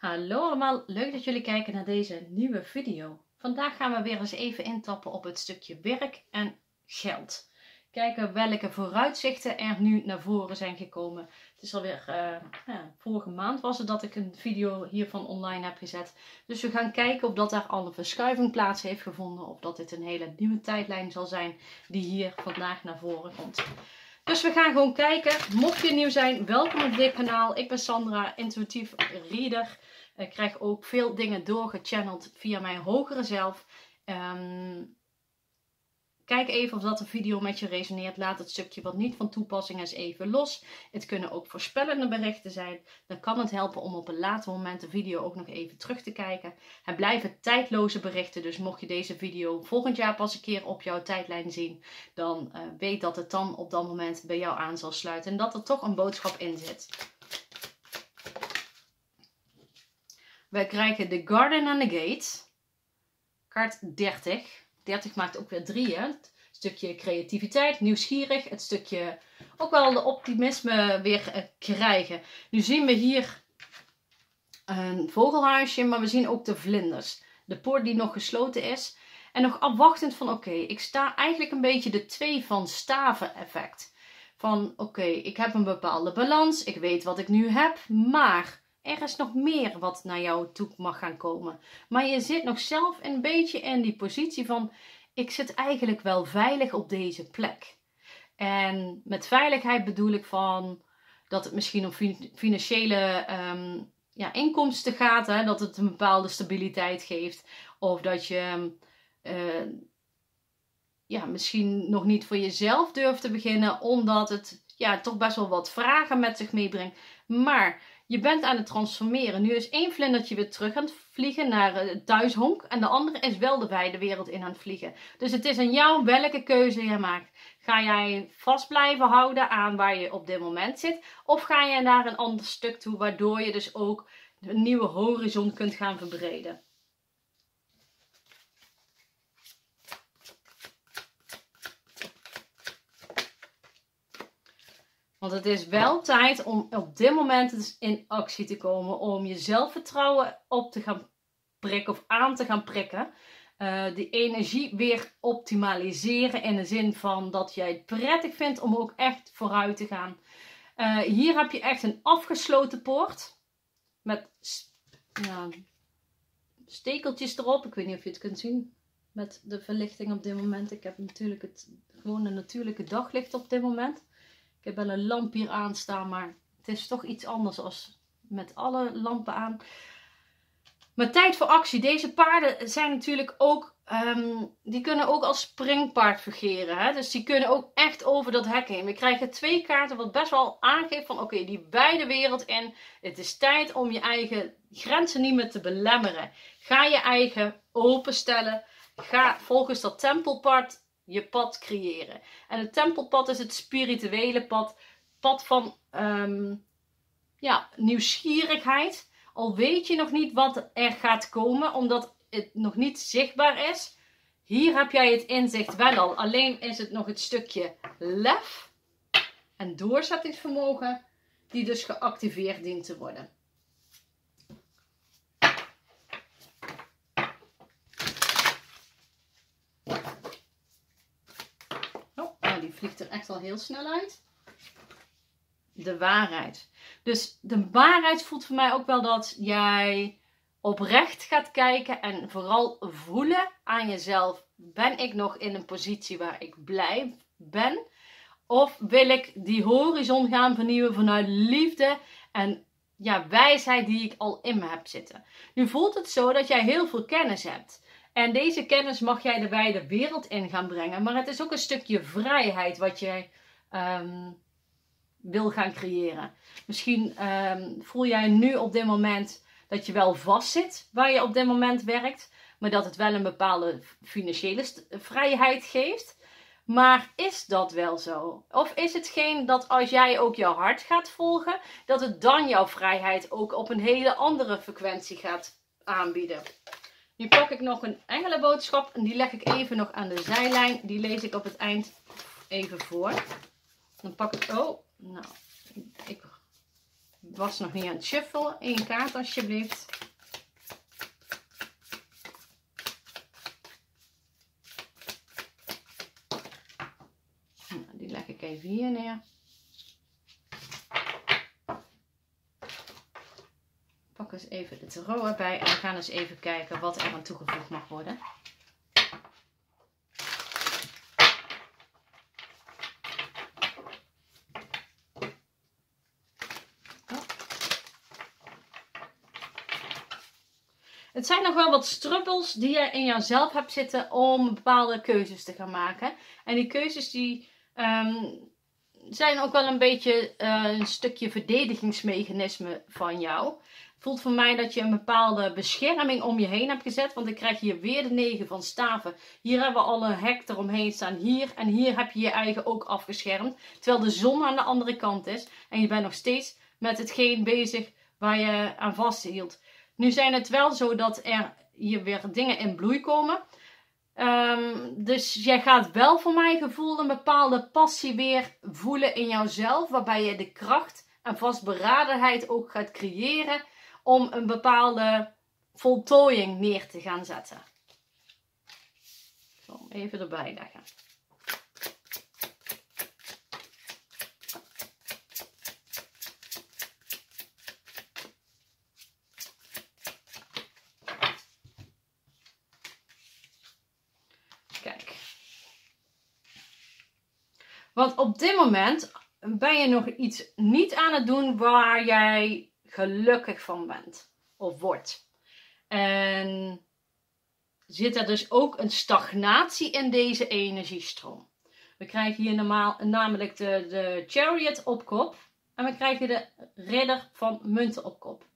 Hallo allemaal, leuk dat jullie kijken naar deze nieuwe video. Vandaag gaan we weer eens even intappen op het stukje werk en geld. Kijken welke vooruitzichten er nu naar voren zijn gekomen. Het is alweer, uh, ja, vorige maand was het dat ik een video hiervan online heb gezet. Dus we gaan kijken of dat daar al een verschuiving plaats heeft gevonden. Of dat dit een hele nieuwe tijdlijn zal zijn die hier vandaag naar voren komt. Dus we gaan gewoon kijken. Mocht je nieuw zijn, welkom op dit kanaal. Ik ben Sandra, intuïtief reader. Ik krijg ook veel dingen doorgechanneld via mijn hogere zelf. Um, kijk even of dat een video met je resoneert. Laat het stukje wat niet van toepassing is even los. Het kunnen ook voorspellende berichten zijn. Dan kan het helpen om op een later moment de video ook nog even terug te kijken. Het blijven tijdloze berichten. Dus mocht je deze video volgend jaar pas een keer op jouw tijdlijn zien. Dan uh, weet dat het dan op dat moment bij jou aan zal sluiten. En dat er toch een boodschap in zit. We krijgen The Garden and the Gate. Kaart 30. 30 maakt ook weer 3, hè? Het stukje creativiteit, nieuwsgierig. Het stukje ook wel de optimisme weer eh, krijgen. Nu zien we hier een vogelhuisje, maar we zien ook de vlinders. De poort die nog gesloten is. En nog afwachtend van oké, ik sta eigenlijk een beetje de twee van staven effect. Van oké, ik heb een bepaalde balans, ik weet wat ik nu heb, maar er is nog meer wat naar jou toe mag gaan komen. Maar je zit nog zelf een beetje in die positie van: ik zit eigenlijk wel veilig op deze plek. En met veiligheid bedoel ik van dat het misschien om financiële um, ja, inkomsten gaat, hè, dat het een bepaalde stabiliteit geeft. Of dat je uh, ja, misschien nog niet voor jezelf durft te beginnen, omdat het ja, toch best wel wat vragen met zich meebrengt. Maar je bent aan het transformeren. Nu is één vlindertje weer terug aan het vliegen naar het thuishonk. En de andere is wel de wijde wereld in aan het vliegen. Dus het is aan jou welke keuze je maakt. Ga jij vast blijven houden aan waar je op dit moment zit? Of ga je naar een ander stuk toe, waardoor je dus ook een nieuwe horizon kunt gaan verbreden? Want het is wel tijd om op dit moment dus in actie te komen. Om je zelfvertrouwen op te gaan prikken of aan te gaan prikken. Uh, die energie weer optimaliseren in de zin van dat jij het prettig vindt om ook echt vooruit te gaan. Uh, hier heb je echt een afgesloten poort. Met ja, stekeltjes erop. Ik weet niet of je het kunt zien met de verlichting op dit moment. Ik heb natuurlijk het, gewoon een natuurlijke daglicht op dit moment. Ik heb wel een lamp hier aanstaan, maar het is toch iets anders als met alle lampen aan. Maar tijd voor actie. Deze paarden zijn natuurlijk ook, um, die kunnen ook als springpaard fungeren. Hè? Dus die kunnen ook echt over dat hek heen. We krijgen twee kaarten wat best wel aangeeft van oké, die beide wereld in. Het is tijd om je eigen grenzen niet meer te belemmeren. Ga je eigen openstellen. Ga volgens dat tempelpad je pad creëren. En het tempelpad is het spirituele pad. Pad van um, ja, nieuwsgierigheid. Al weet je nog niet wat er gaat komen, omdat het nog niet zichtbaar is. Hier heb jij het inzicht wel al. Alleen is het nog het stukje lef en doorzettingsvermogen die dus geactiveerd dient te worden. Vliegt er echt al heel snel uit. De waarheid. Dus de waarheid voelt voor mij ook wel dat jij oprecht gaat kijken en vooral voelen aan jezelf. Ben ik nog in een positie waar ik blij ben? Of wil ik die horizon gaan vernieuwen vanuit liefde en ja, wijsheid die ik al in me heb zitten? Nu voelt het zo dat jij heel veel kennis hebt. En deze kennis mag jij de wijde wereld in gaan brengen. Maar het is ook een stukje vrijheid wat jij um, wil gaan creëren. Misschien um, voel jij nu op dit moment dat je wel vastzit waar je op dit moment werkt. Maar dat het wel een bepaalde financiële vrijheid geeft. Maar is dat wel zo? Of is het geen dat als jij ook jouw hart gaat volgen, dat het dan jouw vrijheid ook op een hele andere frequentie gaat aanbieden? Nu pak ik nog een engelenboodschap en die leg ik even nog aan de zijlijn. Die lees ik op het eind even voor. Dan pak ik, oh, nou, ik was nog niet aan het shuffle. Eén kaart alsjeblieft. Nou, die leg ik even hier neer. Pak eens even de tarot erbij en we gaan eens even kijken wat er aan toegevoegd mag worden. Het zijn nog wel wat strubbels die je in jezelf hebt zitten om bepaalde keuzes te gaan maken. En die keuzes die ehm, zijn ook wel een beetje uh, een stukje verdedigingsmechanisme van jou. Voelt voor mij dat je een bepaalde bescherming om je heen hebt gezet. Want ik krijg hier weer de 9 van staven. Hier hebben we al een hek eromheen staan. Hier en hier heb je je eigen ook afgeschermd. Terwijl de zon aan de andere kant is. En je bent nog steeds met hetgeen bezig waar je aan vasthield. Nu zijn het wel zo dat er hier weer dingen in bloei komen. Um, dus jij gaat wel voor mijn gevoel een bepaalde passie weer voelen in jouzelf. Waarbij je de kracht en vastberadenheid ook gaat creëren om een bepaalde voltooiing neer te gaan zetten. Even erbij leggen. Want op dit moment ben je nog iets niet aan het doen waar jij gelukkig van bent of wordt. En zit er dus ook een stagnatie in deze energiestroom. We krijgen hier normaal, namelijk de, de chariot op kop. En we krijgen de ridder van munten op kop.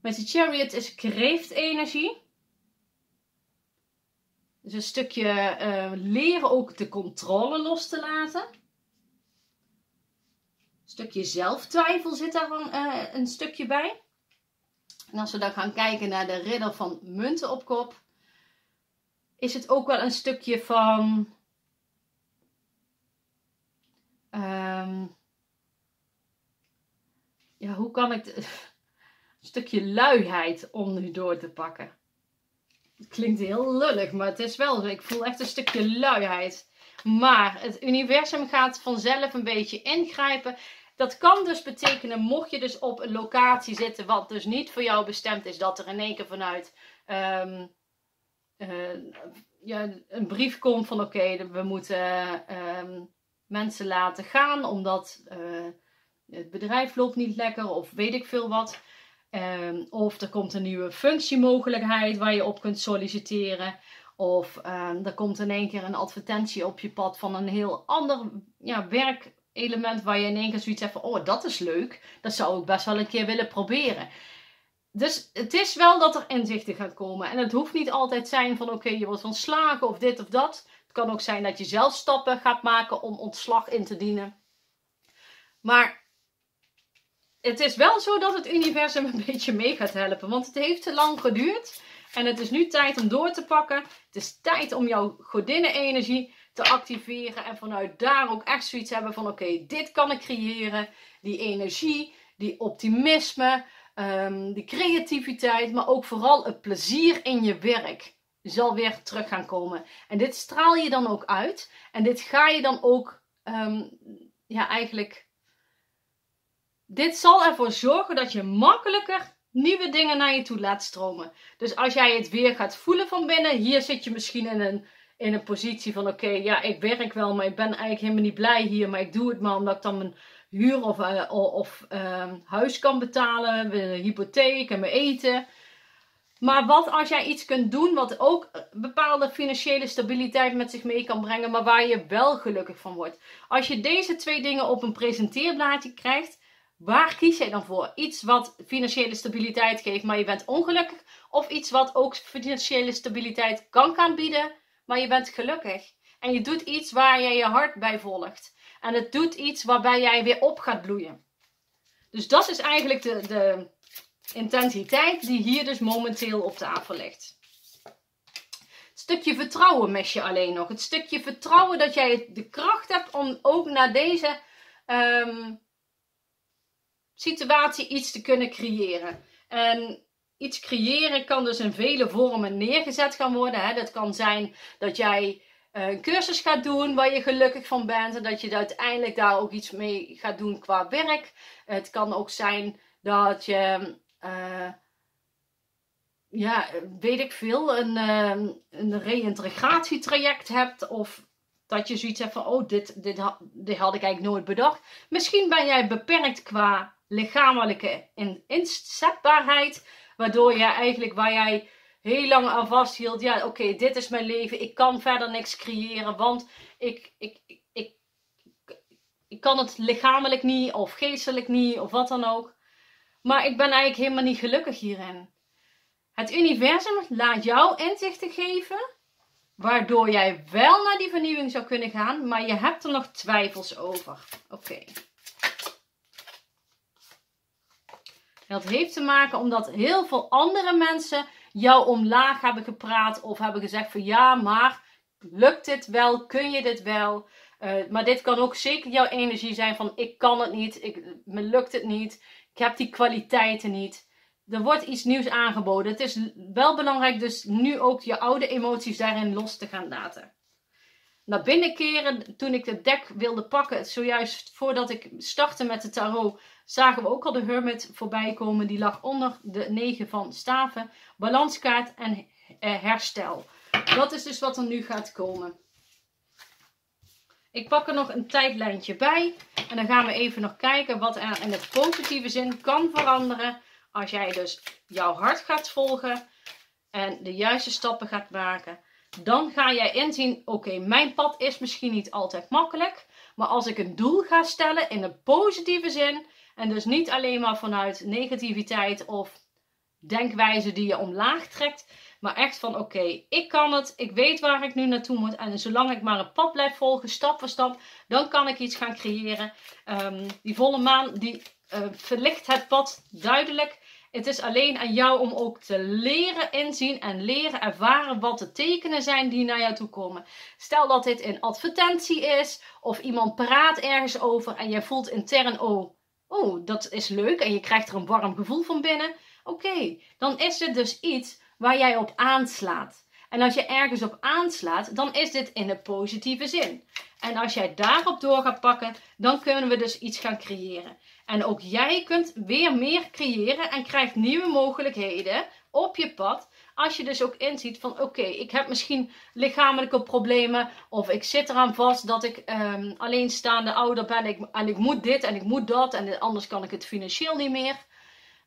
Met de chariot is kreeftenergie. Dus een stukje uh, leren ook de controle los te laten. Stukje zelftwijfel zit daar uh, een stukje bij. En als we dan gaan kijken naar de ridder van munten op kop, is het ook wel een stukje van. Um, ja, hoe kan ik. een stukje luiheid om nu door te pakken. Het klinkt heel lullig, maar het is wel. Ik voel echt een stukje luiheid. Maar het universum gaat vanzelf een beetje ingrijpen. Dat kan dus betekenen, mocht je dus op een locatie zitten wat dus niet voor jou bestemd is, dat er in één keer vanuit um, ja, een brief komt van oké, we moeten um, mensen laten gaan omdat uh, het bedrijf loopt niet lekker of weet ik veel wat. Um, of er komt een nieuwe functiemogelijkheid waar je op kunt solliciteren. Of um, er komt in één keer een advertentie op je pad van een heel ander ja, werkelement waar je in één keer zoiets hebt van, oh dat is leuk, dat zou ik best wel een keer willen proberen. Dus het is wel dat er inzichten gaan komen. En het hoeft niet altijd zijn van oké, je wordt ontslagen of dit of dat. Het kan ook zijn dat je zelf stappen gaat maken om ontslag in te dienen. Maar het is wel zo dat het universum een beetje mee gaat helpen. Want het heeft te lang geduurd. En het is nu tijd om door te pakken. Het is tijd om jouw godinnenenergie te activeren. En vanuit daar ook echt zoiets hebben van oké, dit kan ik creëren. Die energie, die optimisme, um, die creativiteit. Maar ook vooral het plezier in je werk zal weer terug gaan komen. En dit straal je dan ook uit. En dit ga je dan ook um, ja, eigenlijk dit zal ervoor zorgen dat je makkelijker nieuwe dingen naar je toe laat stromen. Dus als jij het weer gaat voelen van binnen, hier zit je misschien in een, in een positie van: oké, ja, ik werk wel, maar ik ben eigenlijk helemaal niet blij hier, maar ik doe het maar omdat ik dan mijn huur of, uh, of uh, huis kan betalen, mijn hypotheek en mijn eten. Maar wat als jij iets kunt doen wat ook bepaalde financiële stabiliteit met zich mee kan brengen, maar waar je wel gelukkig van wordt? Als je deze twee dingen op een presenteerblaadje krijgt, Waar kies jij dan voor? Iets wat financiële stabiliteit geeft, maar je bent ongelukkig? Of iets wat ook financiële stabiliteit kan gaan bieden, maar je bent gelukkig? En je doet iets waar jij je hart bij volgt. En het doet iets waarbij jij weer op gaat bloeien. Dus dat is eigenlijk de, de intensiteit die hier dus momenteel op tafel ligt. Het stukje vertrouwen mis je alleen nog. Het stukje vertrouwen dat jij de kracht hebt om ook naar deze um, situatie iets te kunnen creëren. En iets creëren kan dus in vele vormen neergezet gaan worden. Hè. Dat kan zijn dat jij eh, een cursus gaat doen waar je gelukkig van bent en dat je uiteindelijk daar ook iets mee gaat doen qua werk. Het kan ook zijn dat je, uh, ja, weet ik veel, een, uh, een reïntegratietraject hebt of dat je zoiets hebt van, oh, dit, dit had ik eigenlijk nooit bedacht. Misschien ben jij beperkt qua lichamelijke inzetbaarheid, waardoor je eigenlijk waar jij heel lang aan vasthield. Ja, oké, dit is mijn leven. Ik kan verder niks creëren, want ik, ik, ik, ik, ik kan het lichamelijk niet of geestelijk niet of wat dan ook. Maar ik ben eigenlijk helemaal niet gelukkig hierin. Het universum laat jou inzichten geven, waardoor jij wel naar die vernieuwing zou kunnen gaan, maar je hebt er nog twijfels over. Oké. Dat heeft te maken omdat heel veel andere mensen jou omlaag hebben gepraat of hebben gezegd van ja, maar lukt dit wel? Kun je dit wel? Uh, maar dit kan ook zeker jouw energie zijn van ik kan het niet, ik, me lukt het niet, ik heb die kwaliteiten niet. Er wordt iets nieuws aangeboden. Het is wel belangrijk dus nu ook je oude emoties daarin los te gaan laten. Naar binnen keren, toen ik het dek wilde pakken, zojuist voordat ik startte met de tarot, zagen we ook al de Hermit voorbij komen. Die lag onder de 9 van staven. Balanskaart en eh, herstel. Dat is dus wat er nu gaat komen. Ik pak er nog een tijdlijntje bij. En dan gaan we even nog kijken wat er in het positieve zin kan veranderen. Als jij dus jouw hart gaat volgen. En de juiste stappen gaat maken. Dan ga jij inzien, oké, mijn pad is misschien niet altijd makkelijk. Maar als ik een doel ga stellen in een positieve zin en dus niet alleen maar vanuit negativiteit of denkwijze die je omlaag trekt. Maar echt van oké, ik kan het, ik weet waar ik nu naartoe moet. En zolang ik maar een pad blijf volgen, stap voor stap, dan kan ik iets gaan creëren. Um, die volle maan die uh, verlicht het pad duidelijk. Het is alleen aan jou om ook te leren inzien en leren ervaren wat de tekenen zijn die naar jou toe komen. Stel dat dit een advertentie is of iemand praat ergens over en jij voelt intern, oh, oh, dat is leuk en je krijgt er een warm gevoel van binnen. Oké, dan is het dus iets waar jij op aanslaat. En als je ergens op aanslaat, dan is dit in de positieve zin. En als jij daarop door gaat pakken, dan kunnen we dus iets gaan creëren. En ook jij kunt weer meer creëren en krijgt nieuwe mogelijkheden op je pad. Als je dus ook inziet van oké, ik heb misschien lichamelijke problemen. Of ik zit eraan vast dat ik um, alleenstaande ouder ben. En ik moet dit en ik moet dat. En anders kan ik het financieel niet meer.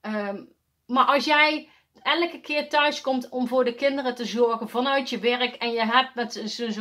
Ehm, maar als jij elke keer thuis komt om voor de kinderen te zorgen vanuit je werk. En je hebt met zo'n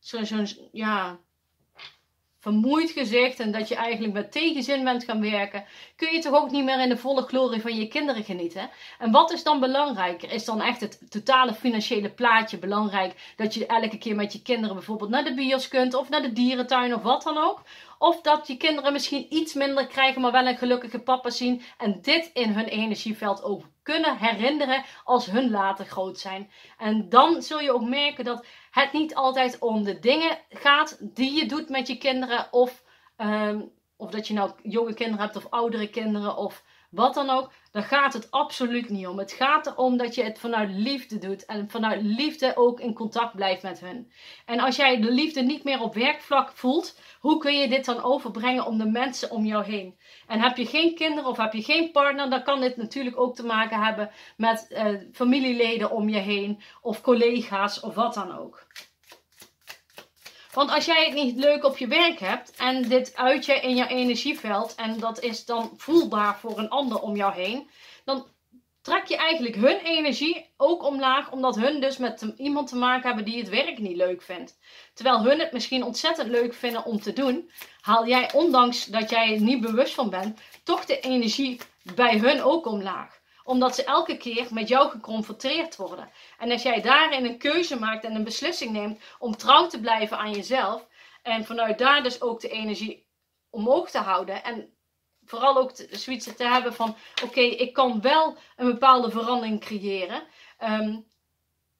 zo zo zo ja, vermoeid gezicht en dat je eigenlijk met tegenzin bent gaan werken, kun je toch ook niet meer in de volle glorie van je kinderen genieten. En wat is dan belangrijker? Is dan echt het totale financiële plaatje belangrijk? Dat je elke keer met je kinderen bijvoorbeeld naar de bios kunt of naar de dierentuin of wat dan ook? Of dat je kinderen misschien iets minder krijgen, maar wel een gelukkige papa zien. En dit in hun energieveld ook kunnen herinneren als hun later groot zijn. En dan zul je ook merken dat het niet altijd om de dingen gaat die je doet met je kinderen. Of, ehm, of dat je nou jonge kinderen hebt of oudere kinderen of wat dan ook. Daar gaat het absoluut niet om. Het gaat erom dat je het vanuit liefde doet. En vanuit liefde ook in contact blijft met hun. En als jij de liefde niet meer op werkvlak voelt, hoe kun je dit dan overbrengen om de mensen om jou heen? En heb je geen kinderen of heb je geen partner, dan kan dit natuurlijk ook te maken hebben met uh, familieleden om je heen. Of collega's of wat dan ook. Want als jij het niet leuk op je werk hebt en dit uit je in jouw energieveld en dat is dan voelbaar voor een ander om jou heen, dan trek je eigenlijk hun energie ook omlaag, omdat hun dus met iemand te maken hebben die het werk niet leuk vindt. Terwijl hun het misschien ontzettend leuk vinden om te doen, haal jij, ondanks dat jij er niet bewust van bent, toch de energie bij hun ook omlaag omdat ze elke keer met jou geconfronteerd worden. En als jij daarin een keuze maakt en een beslissing neemt om trouw te blijven aan jezelf. En vanuit daar dus ook de energie omhoog te houden. En vooral ook zoiets te hebben van: oké, ik kan wel een bepaalde verandering creëren. Ehm,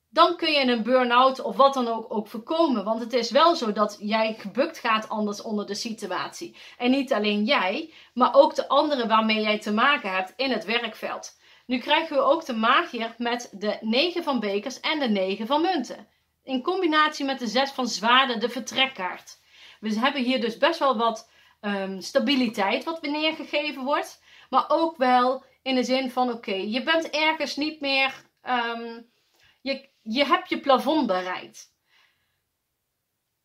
dan kun je een burn-out of wat dan ook, ook voorkomen. Want het is wel zo dat jij gebukt gaat anders onder de situatie. En niet alleen jij, maar ook de anderen waarmee jij te maken hebt in het werkveld. Nu krijgen we ook de magier met de 9 van bekers en de 9 van munten. In combinatie met de 6 van zwaarden, de vertrekkaart. We hebben hier dus best wel wat um, stabiliteit wat weer neergegeven wordt. Maar ook wel in de zin van: oké, je bent ergens niet meer. Um, je, je hebt je plafond bereikt.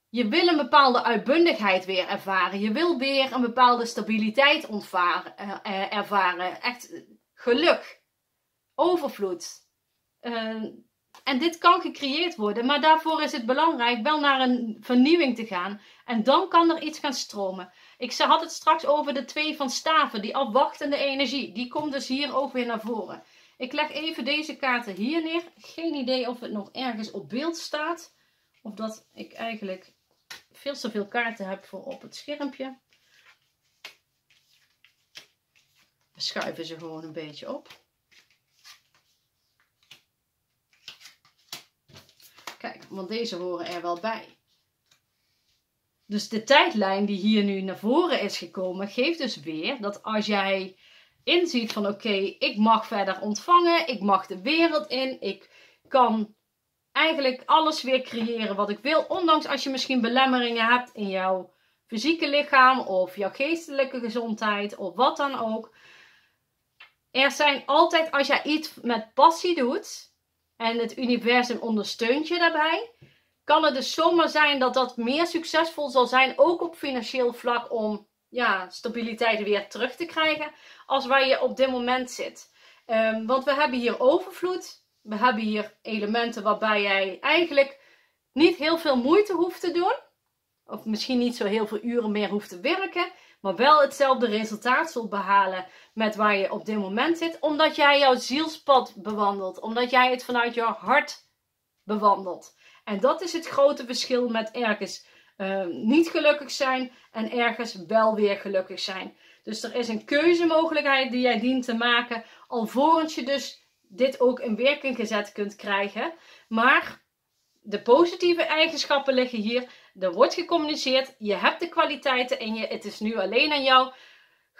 Je wil een bepaalde uitbundigheid weer ervaren. Je wil weer een bepaalde stabiliteit ontvaren, uh, ervaren. Echt geluk, overvloed. Uh, en dit kan gecreëerd worden, maar daarvoor is het belangrijk wel naar een vernieuwing te gaan. En dan kan er iets gaan stromen. Ik had het straks over de twee van staven, die afwachtende energie. Die komt dus hier ook weer naar voren. Ik leg even deze kaarten hier neer. Geen idee of het nog ergens op beeld staat. Of dat ik eigenlijk veel te veel kaarten heb voor op het schermpje. We schuiven ze gewoon een beetje op. Kijk, want deze horen er wel bij. Dus de tijdlijn die hier nu naar voren is gekomen, geeft dus weer dat als jij inziet van oké, ik mag verder ontvangen, ik mag de wereld in, ik kan eigenlijk alles weer creëren wat ik wil, ondanks als je misschien belemmeringen hebt in jouw fysieke lichaam of jouw geestelijke gezondheid of wat dan ook. Er zijn altijd, als jij iets met passie doet en het universum ondersteunt je daarbij, kan het dus zomaar zijn dat dat meer succesvol zal zijn, ook op financieel vlak, om ja, stabiliteit weer terug te krijgen, als waar je op dit moment zit. Um, want we hebben hier overvloed, we hebben hier elementen waarbij jij eigenlijk niet heel veel moeite hoeft te doen, of misschien niet zo heel veel uren meer hoeft te werken, maar wel hetzelfde resultaat zult behalen met waar je op dit moment zit, omdat jij jouw zielspad bewandelt, omdat jij het vanuit jouw hart bewandelt. En dat is het grote verschil met ergens uh, niet gelukkig zijn en ergens wel weer gelukkig zijn. Dus er is een keuzemogelijkheid die jij dient te maken, alvorens je dus dit ook in werking gezet kunt krijgen. Maar de positieve eigenschappen liggen hier. Er wordt gecommuniceerd, je hebt de kwaliteiten en je, het is nu alleen aan jou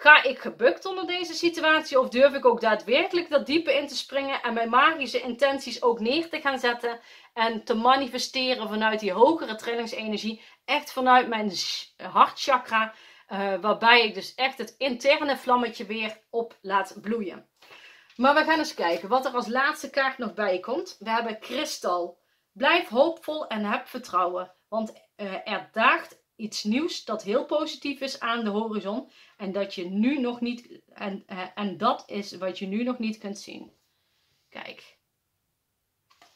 Ga ik gebukt onder deze situatie of durf ik ook daadwerkelijk dat diepe in te springen en mijn magische intenties ook neer te gaan zetten en te manifesteren vanuit die hogere trillingsenergie, echt vanuit mijn hartchakra, uh, waarbij ik dus echt het interne vlammetje weer op laat bloeien. Maar we gaan eens kijken wat er als laatste kaart nog bij komt. We hebben kristal. Blijf hoopvol en heb vertrouwen, want er daagt iets nieuws dat heel positief is aan de horizon. En dat je nu nog niet. En, eh, en dat is wat je nu nog niet kunt zien. Kijk.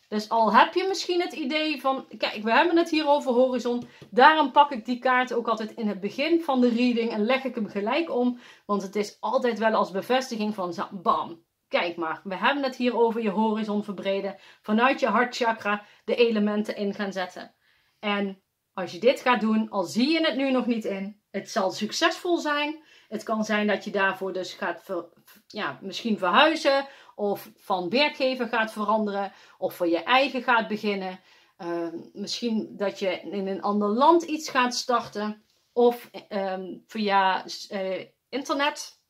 Dus al heb je misschien het idee van. Kijk, we hebben het hier over horizon. Daarom pak ik die kaart ook altijd in het begin van de reading. En leg ik hem gelijk om. Want het is altijd wel als bevestiging van bam. Kijk maar, we hebben het hier over je horizon verbreden. Vanuit je hartchakra de elementen in gaan zetten. En als je dit gaat doen, al zie je het nu nog niet in, het zal succesvol zijn. Het kan zijn dat je daarvoor dus gaat ja, misschien verhuizen of van werkgever gaat veranderen of voor je eigen gaat beginnen. Ehm, misschien dat je in een ander land iets gaat starten of ehm, via uh, internet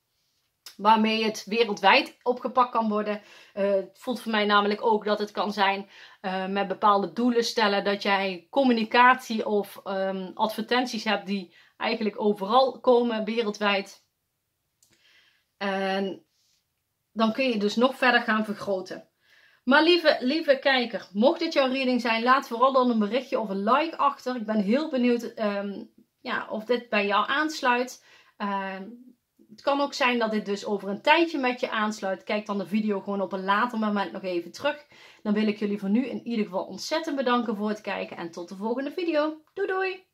waarmee het wereldwijd opgepakt kan worden. Uh, het voelt voor mij namelijk ook dat het kan zijn uh, met bepaalde doelen stellen dat jij communicatie of um, advertenties hebt die eigenlijk overal komen wereldwijd. En dan kun je dus nog verder gaan vergroten. Maar lieve, lieve kijker, mocht dit jouw reading zijn, laat vooral dan een berichtje of een like achter. Ik ben heel benieuwd um, ja, of dit bij jou aansluit. Uh, het kan ook zijn dat dit dus over een tijdje met je aansluit. Kijk dan de video gewoon op een later moment nog even terug. Dan wil ik jullie voor nu in ieder geval ontzettend bedanken voor het kijken en tot de volgende video. Doei doei!